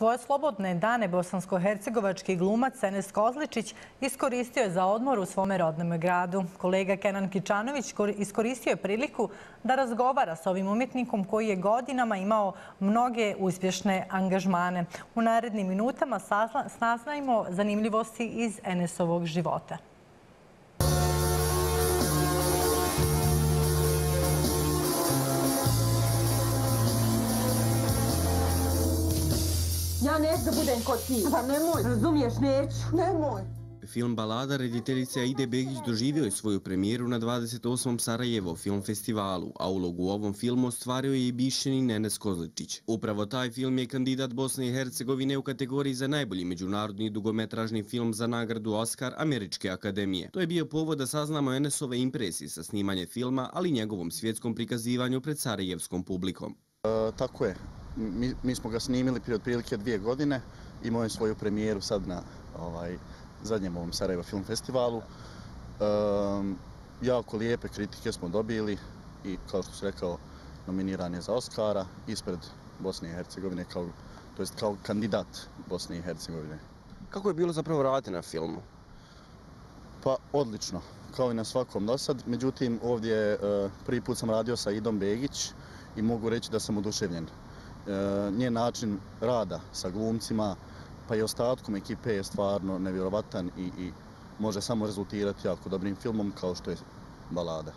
Svoje slobodne dane bosansko-hercegovački glumac Enes Kozličić iskoristio je za odmor u svome rodnom gradu. Kolega Kenan Kičanović iskoristio je priliku da razgovara s ovim umjetnikom koji je godinama imao mnoge uspješne angažmane. U narednim minutama saznajmo zanimljivosti iz Enesovog života. Ja neću da budem kod ti. Pa nemoj. Razumiješ, neću. Nemoj. Film Balada rediteljice Aide Begić doživio je svoju premijeru na 28. Sarajevo film festivalu, a ulogu u ovom filmu ostvario je i Bišćeni Nenes Kozličić. Upravo taj film je kandidat Bosne i Hercegovine u kategoriji za najbolji međunarodni dugometražni film za nagradu Oscar Američke akademije. To je bio povod da saznamo Enesove impresije sa snimanje filma, ali i njegovom svjetskom prikazivanju pred sarajevskom publikom. E, tako je mi, mi smo ga snimili prije otprilike dvije godine. Imao je svoju premijeru sad na ovaj, zadnjem ovom Sarajevo Film Festivalu. Um, jako lijepe kritike smo dobili i kao što se rekao, nominiran je za Oscara ispred Bosne i Hercegovine kao, to jest kao kandidat Bosne i Hercegovine. Kako je bilo zapravo raditi na filmu? Pa odlično, kao i na svakom dosad. Međutim, ovdje uh, prvi put sam radio sa Idom Begić i mogu reći da sam oduševljen. E, njen način rada sa glumcima pa i ostatkom ekipe je stvarno nevjerovatan i, i može samo rezultirati jako dobrim filmom kao što je balada.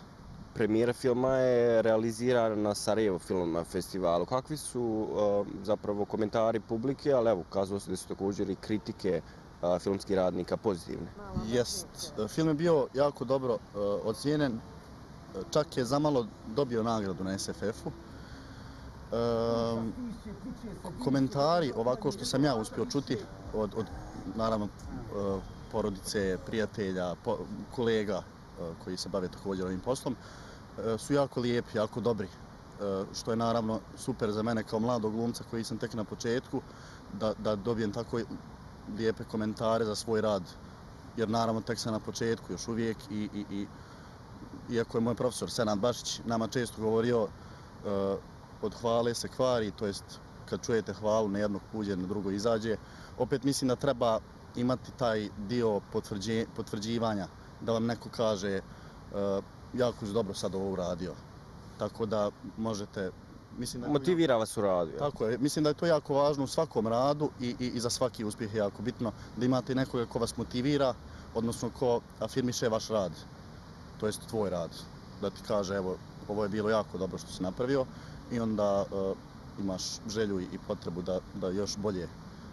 Premijera filma je realizirana na Sarajevo film festivalu. Kakvi su uh, zapravo komentari publike, ali evo, kazalo se da su također i kritike uh, filmskih radnika pozitivne. Jest. Film je bio jako dobro uh, ocijenjen. Čak je zamalo dobio nagradu na SFF-u komentari ovako što sam ja uspio čuti od, od naravno uh, porodice, prijatelja, po, kolega uh, koji se bave također ovim poslom uh, su jako lijepi, jako dobri. Što je naravno super za mene kao mladog glumca koji sam tek na početku da, da dobijem tako lijepe komentare za svoj rad. Jer naravno tek sam na početku još uvijek i, i, i iako je moj profesor Senad Bašić nama često govorio od hvale se kvari, to jest kad čujete hvalu na jednog kuđe, na drugo izađe. Opet mislim da treba imati taj dio potvrđe, potvrđivanja, da vam neko kaže uh, jako je dobro sad ovo uradio. Tako da možete... Mislim da Motivira vas u radu. Ja. Tako je. Mislim da je to jako važno u svakom radu i, i, i za svaki uspjeh je jako bitno da imate nekoga ko vas motivira, odnosno ko afirmiše vaš rad. To jest tvoj rad. Da ti kaže, evo, ovo je bilo jako dobro što si napravio i onda uh, imaš želju i potrebu da, da još bolje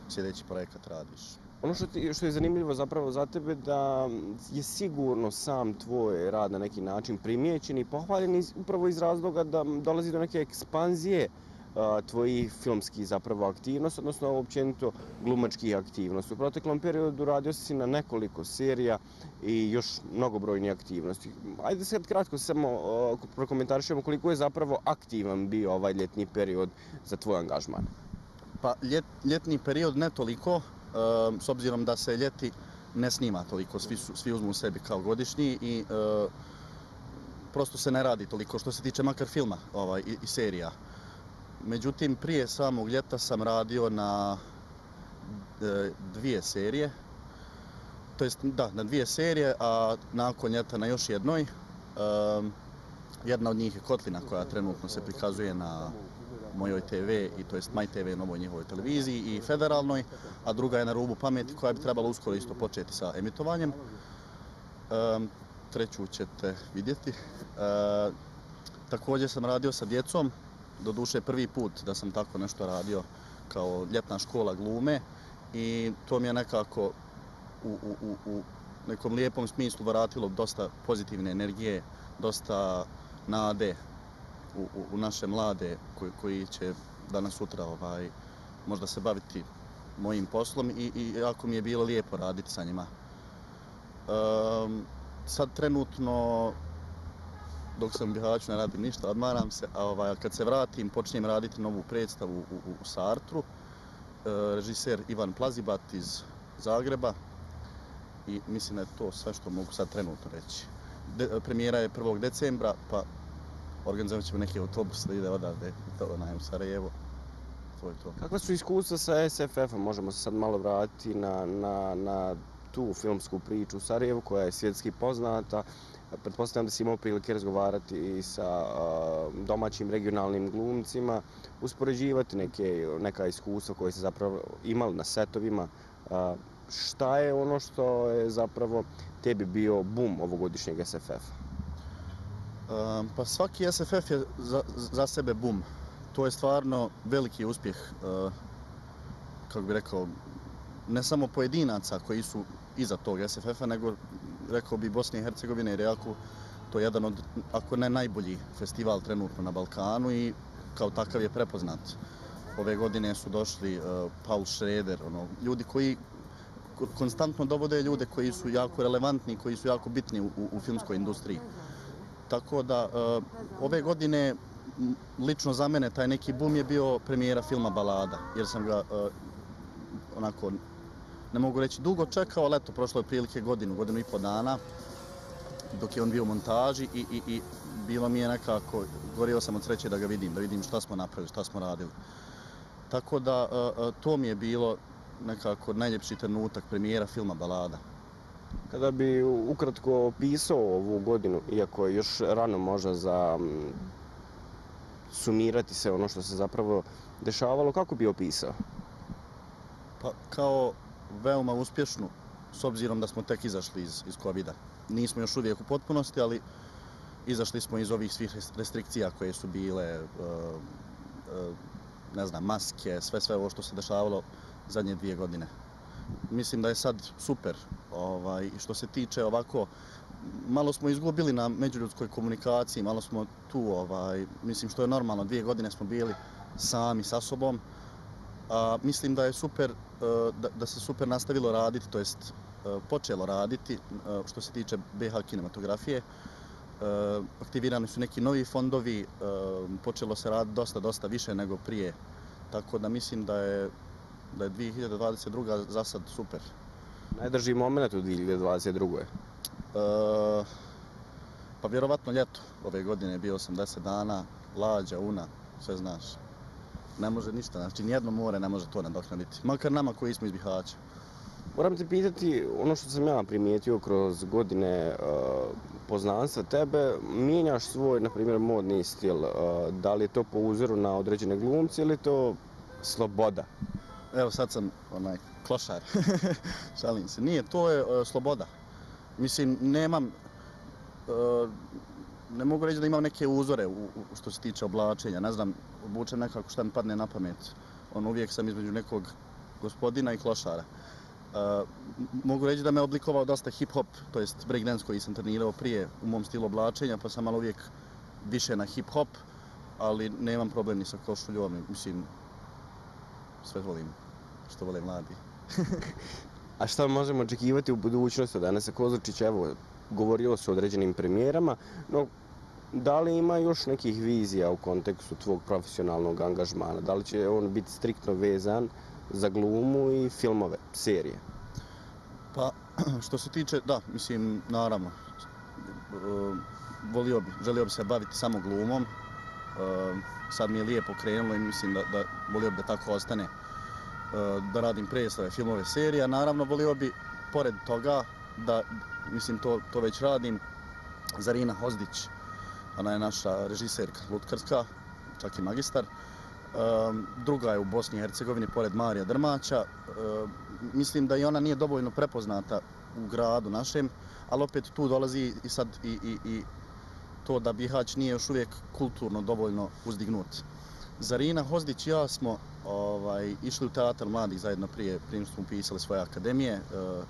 sljedeći projekat radiš. Ono što, ti, što je zanimljivo zapravo za tebe da je sigurno sam tvoj rad na neki način primijećen i pohvaljen iz, upravo iz razloga da dolazi do neke ekspanzije uh, tvojih filmskih zapravo aktivnosti, odnosno općenito glumačkih aktivnosti. U proteklom periodu radio si na nekoliko serija i još mnogobrojni aktivnosti. Ajde sad kratko samo prokomentarišemo koliko je zapravo aktivan bio ovaj ljetni period za tvoj angažman. Pa ljet, ljetni period ne toliko, s obzirom da se ljeti ne snima toliko, svi, su, svi uzmu sebi kao godišnji i prosto se ne radi toliko što se tiče makar filma ovaj, i, i serija. Međutim, prije samog ljeta sam radio na e, dvije serije. To jest, da, na dvije serije, a nakon ljeta na još jednoj. Um, jedna od njih je Kotlina koja trenutno se prikazuje na mojoj TV i to jest Maj TV na ovoj njihovoj televiziji i federalnoj, a druga je na rubu pameti koja bi trebala uskoro isto početi sa emitovanjem. Um, treću ćete vidjeti. Uh, također sam radio sa djecom, do duše prvi put da sam tako nešto radio kao ljetna škola glume i to mi je nekako u, u, u, u nekom lijepom smislu vratilo dosta pozitivne energije, dosta nade u, u, u naše mlade koji, koji će danas sutra ovaj, možda se baviti mojim poslom i, i jako mi je bilo lijepo raditi sa njima. Um, sad trenutno dok sam u Bihaću ne radim ništa, odmaram se, a ovaj, kad se vratim počnem raditi novu predstavu u, u, u Sartru, e, režiser Ivan Plazibat iz Zagreba i mislim da je to sve što mogu sad trenutno reći. De, premijera je 1. decembra, pa organizovat ćemo neki autobus da ide odavde to na Sarajevo. to je to. Kakva su iskustva sa SFF-om? Možemo se sad malo vratiti na, na, na tu filmsku priču u Sarajevu koja je svjetski poznata. Pretpostavljam da si imao prilike razgovarati i sa domaćim regionalnim glumcima, uspoređivati neke, neka iskustva koje se zapravo imali na setovima. Šta je ono što je zapravo tebi bio bum ovogodišnjeg SFF-a? Um, pa svaki SFF je za, za sebe bum. To je stvarno veliki uspjeh, uh, kako bi rekao, ne samo pojedinaca koji su iza tog SFF-a, nego rekao bi Bosne i Hercegovine, jer je ako, to je jedan od, ako ne najbolji festival trenutno na Balkanu i kao takav je prepoznat. Ove godine su došli uh, Paul Schrader, ono, ljudi koji konstantno dovode ljude koji su jako relevantni, koji su jako bitni u, u, filmskoj industriji. Tako da uh, ove godine lično za mene taj neki bum je bio premijera filma Balada, jer sam ga uh, onako ne mogu reći dugo čekao, ali eto, prošlo je prilike godinu, godinu i po dana, dok je on bio u montaži i, i, i bilo mi je nekako, gorio sam od sreće da ga vidim, da vidim šta smo napravili, šta smo radili. Tako da uh, uh, to mi je bilo nekako najljepši trenutak premijera filma Balada. Kada bi ukratko opisao ovu godinu, iako je još rano možda za sumirati se ono što se zapravo dešavalo, kako bi opisao? Pa kao veoma uspješnu, s obzirom da smo tek izašli iz, iz COVID-a. Nismo još uvijek u potpunosti, ali izašli smo iz ovih svih restrikcija koje su bile, e, e, ne znam, maske, sve sve ovo što se dešavalo zadnje dvije godine. Mislim da je sad super. Ovaj, što se tiče ovako, malo smo izgubili na međuljudskoj komunikaciji, malo smo tu, ovaj, mislim što je normalno, dvije godine smo bili sami sa sobom, a, mislim da je super, e, da, da se super nastavilo raditi, to jest e, počelo raditi e, što se tiče BH kinematografije. Aktivirani su neki novi fondovi, počelo se raditi dosta, dosta više nego prije. Tako da mislim da je, da je 2022. za sad super. Najdrži moment u 2022. E, pa vjerovatno ljeto ove godine je bio 80 dana, lađa, una, sve znaš. Ne može ništa, znači nijedno more ne može to nadoknaditi. Makar nama koji smo iz Bihaća. Moram te pitati, ono što sam ja primijetio kroz godine uh, poznanstva tebe, mijenjaš svoj, na primjer, modni stil. Uh, da li je to po uzoru na određene glumce ili to sloboda? Evo sad sam onaj klošar. Šalim se. Nije, to je uh, sloboda. Mislim, nemam, ne mogu reći da imam neke uzore u, u, što se tiče oblačenja. Ne znam, obučem nekako šta mi padne na pamet. On uvijek sam između nekog gospodina i klošara. Uh, mogu reći da me oblikovao dosta hip-hop, to jest breakdance koji sam trenirao prije u mom stilu oblačenja, pa sam malo uvijek više na hip-hop, ali nemam problem ni sa košuljom, mislim, sve volim što vole mladi. A šta možemo očekivati u budućnosti od Anasa Kozličića? Evo, govorilo se o određenim premijerama, no da li ima još nekih vizija u kontekstu tvog profesionalnog angažmana? Da li će on biti striktno vezan za glumu i filmove, serije? Pa, što se tiče, da, mislim, naravno, e, volio bi, želio bi se baviti samo glumom. E, sad mi je lijepo krenulo i mislim da, da volio bi da tako ostane. E, da radim predstave, filmove, serije, naravno volio bi, pored toga, da, mislim, to, to već radim, Zarina Hozdić, ona je naša režiserka lutkarska, čak i magistar. Um, druga je u Bosni i Hercegovini, pored Marija Drmaća. Um, mislim da i ona nije dovoljno prepoznata u gradu našem, ali opet tu dolazi i sad i, i, i to da Bihać nije još uvijek kulturno dovoljno uzdignut. Zarina Hozdić i ja smo ovaj, išli u teatar mladih zajedno prije, prije što smo upisali svoje akademije. Uh,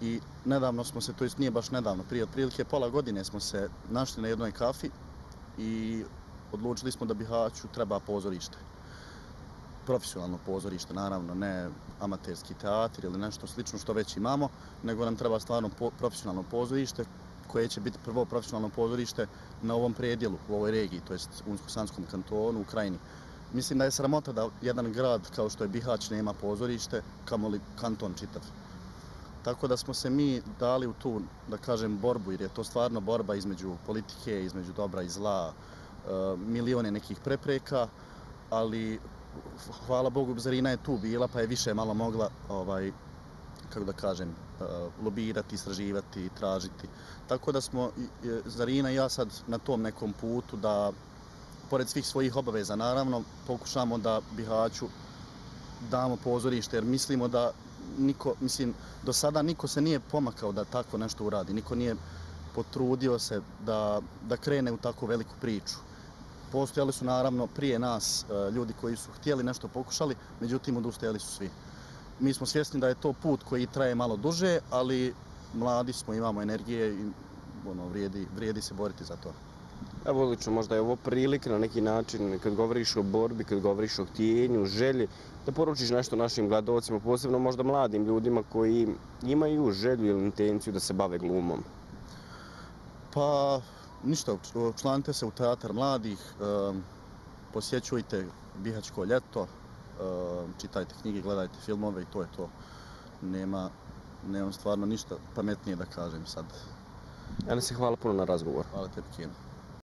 I nedavno smo se, to jest nije baš nedavno, prije otprilike pola godine smo se našli na jednoj kafi i odlučili smo da Bihaću treba pozorište. Profesionalno pozorište, naravno, ne amaterski teatr ili nešto slično što već imamo, nego nam treba stvarno po, profesionalno pozorište koje će biti prvo profesionalno pozorište na ovom predjelu, u ovoj regiji, to jest u Unsko-Sanskom kantonu, u Krajini. Mislim da je sramota da jedan grad kao što je Bihać nema pozorište, kamoli kanton čitav. Tako da smo se mi dali u tu, da kažem, borbu, jer je to stvarno borba između politike, između dobra i zla, e, milione nekih prepreka, ali hvala Bogu, Zarina je tu bila, pa je više malo mogla, ovaj, kako da kažem, e, lobirati, istraživati, tražiti. Tako da smo, i- e, Zarina i ja sad na tom nekom putu da, pored svih svojih obaveza, naravno, pokušamo da Bihaću damo pozorište, jer mislimo da niko, mislim, do sada niko se nije pomakao da tako nešto uradi, niko nije potrudio se da, da krene u tako veliku priču. Postojali su naravno prije nas e, ljudi koji su htjeli nešto pokušali, međutim odustajali su svi. Mi smo svjesni da je to put koji traje malo duže, ali mladi smo, imamo energije i ono, vrijedi, vrijedi se boriti za to. Evo lično, možda je ovo prilika na neki način kad govoriš o borbi, kad govoriš o htjenju, želji, da poručiš nešto našim gledalcima, posebno možda mladim ljudima koji imaju želju ili intenciju da se bave glumom. Pa ništa, članite se u Teatar mladih, um, posjećujte Bihaćko ljeto, um, čitajte knjige, gledajte filmove i to je to. Nema, nemam stvarno ništa pametnije da kažem sad. Ja se hvala puno na razgovor. Hvala tebi, Kino.